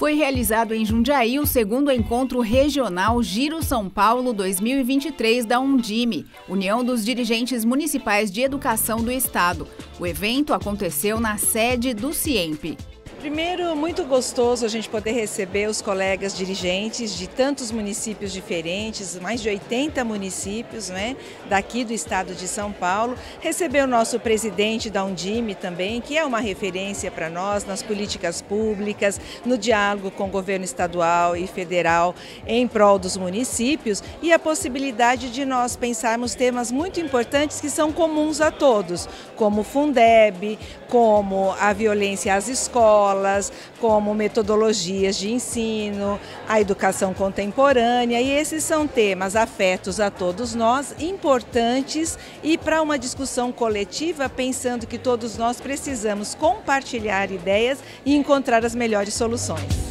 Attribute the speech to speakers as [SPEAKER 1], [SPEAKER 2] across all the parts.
[SPEAKER 1] Foi realizado em Jundiaí o segundo encontro regional Giro São Paulo 2023 da Undime, União dos Dirigentes Municipais de Educação do Estado. O evento aconteceu na sede do CIEMP.
[SPEAKER 2] Primeiro, muito gostoso a gente poder receber os colegas dirigentes de tantos municípios diferentes, mais de 80 municípios né, daqui do estado de São Paulo. Receber o nosso presidente da Undime também, que é uma referência para nós nas políticas públicas, no diálogo com o governo estadual e federal em prol dos municípios e a possibilidade de nós pensarmos temas muito importantes que são comuns a todos, como o Fundeb, como a violência às escolas, escolas, como metodologias de ensino, a educação contemporânea, e esses são temas afetos a todos nós, importantes e para uma discussão coletiva, pensando que todos nós precisamos compartilhar ideias e encontrar as melhores soluções.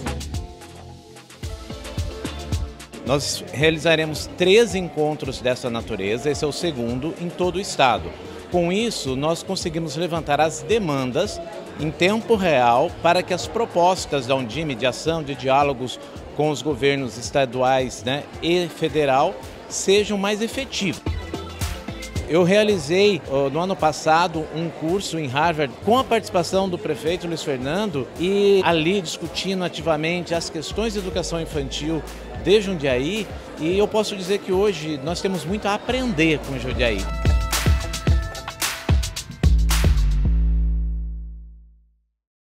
[SPEAKER 3] Nós realizaremos três encontros dessa natureza, esse é o segundo em todo o estado. Com isso, nós conseguimos levantar as demandas em tempo real para que as propostas da Undime de ação, de diálogos com os governos estaduais né, e federal sejam mais efetivos. Eu realizei no ano passado um curso em Harvard com a participação do prefeito Luiz Fernando e ali discutindo ativamente as questões de educação infantil de Jundiaí e eu posso dizer que hoje nós temos muito a aprender com Jundiaí.